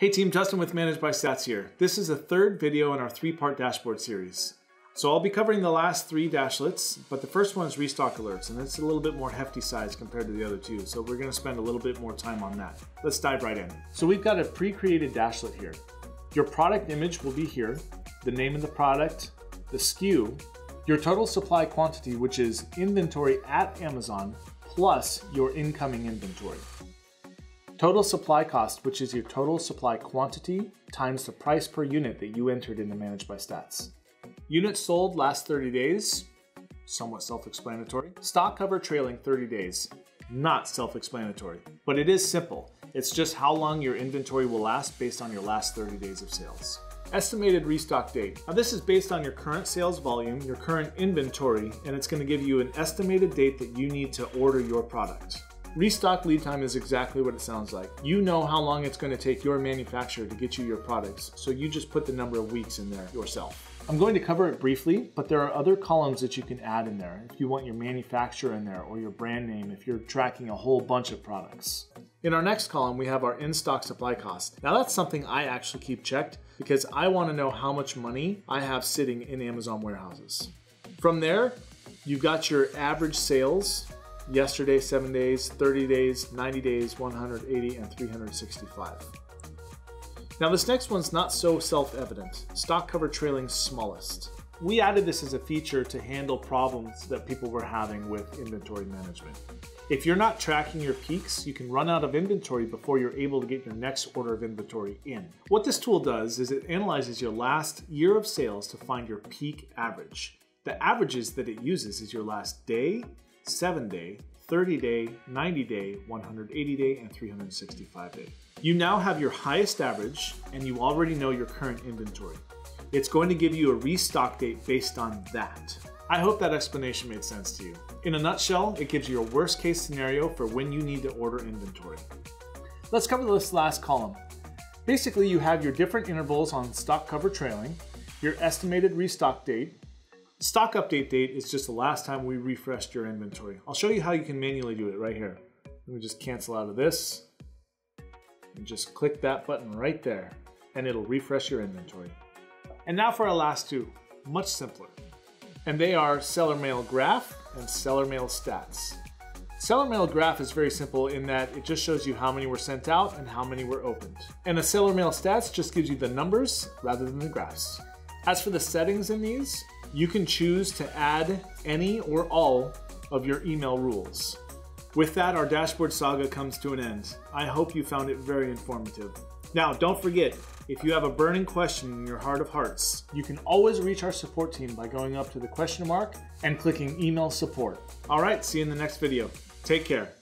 Hey team, Justin with ManageByStats here. This is the third video in our three-part dashboard series. So I'll be covering the last three dashlets, but the first one is restock alerts, and it's a little bit more hefty size compared to the other two, so we're gonna spend a little bit more time on that. Let's dive right in. So we've got a pre-created dashlet here. Your product image will be here, the name of the product, the SKU, your total supply quantity, which is inventory at Amazon, plus your incoming inventory. Total supply cost, which is your total supply quantity times the price per unit that you entered into ManageByStats. Units sold last 30 days, somewhat self-explanatory. Stock cover trailing 30 days, not self-explanatory, but it is simple. It's just how long your inventory will last based on your last 30 days of sales. Estimated restock date. Now this is based on your current sales volume, your current inventory, and it's gonna give you an estimated date that you need to order your product. Restock lead time is exactly what it sounds like. You know how long it's going to take your manufacturer to get you your products, so you just put the number of weeks in there yourself. I'm going to cover it briefly, but there are other columns that you can add in there if you want your manufacturer in there or your brand name if you're tracking a whole bunch of products. In our next column, we have our in-stock supply cost. Now that's something I actually keep checked because I want to know how much money I have sitting in Amazon warehouses. From there, you've got your average sales yesterday, seven days, 30 days, 90 days, 180, and 365. Now this next one's not so self-evident. Stock cover trailing smallest. We added this as a feature to handle problems that people were having with inventory management. If you're not tracking your peaks, you can run out of inventory before you're able to get your next order of inventory in. What this tool does is it analyzes your last year of sales to find your peak average. The averages that it uses is your last day, 7 day, 30 day, 90 day, 180 day, and 365 day. You now have your highest average and you already know your current inventory. It's going to give you a restock date based on that. I hope that explanation made sense to you. In a nutshell, it gives you a worst case scenario for when you need to order inventory. Let's cover this last column. Basically, you have your different intervals on stock cover trailing, your estimated restock date, Stock update date is just the last time we refreshed your inventory. I'll show you how you can manually do it right here. Let me just cancel out of this and just click that button right there and it'll refresh your inventory. And now for our last two, much simpler. And they are SellerMail graph and SellerMail stats. SellerMail graph is very simple in that it just shows you how many were sent out and how many were opened. And a SellerMail stats just gives you the numbers rather than the graphs. As for the settings in these, you can choose to add any or all of your email rules. With that, our dashboard saga comes to an end. I hope you found it very informative. Now, don't forget, if you have a burning question in your heart of hearts, you can always reach our support team by going up to the question mark and clicking email support. All right, see you in the next video. Take care.